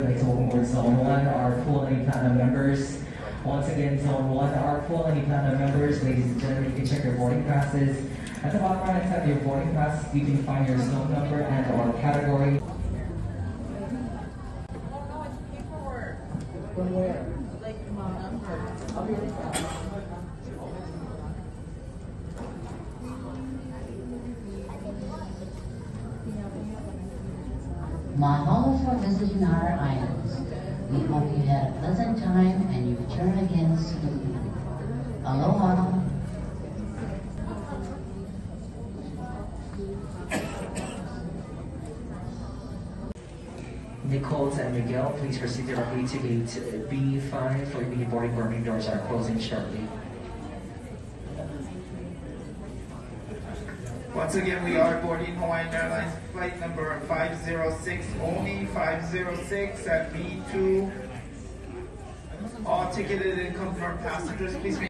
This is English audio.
board Zone 1 are full and platinum members. Once again, Zone 1 are full and platinum members. Ladies and gentlemen, you can check your boarding passes. At the bottom right side of your boarding pass, you can find your zone number and or category. From where? Like my number. I'll be right back. Mahalo for visiting our islands. We hope you had a pleasant time and you return again soon. Aloha. Nicole and Miguel, please proceed directly to gate B5 for the boarding boarding doors are closing shortly. Once again, we are boarding Hawaiian Airlines flight number 506, only 506 at B2. All ticketed and confirmed passengers, please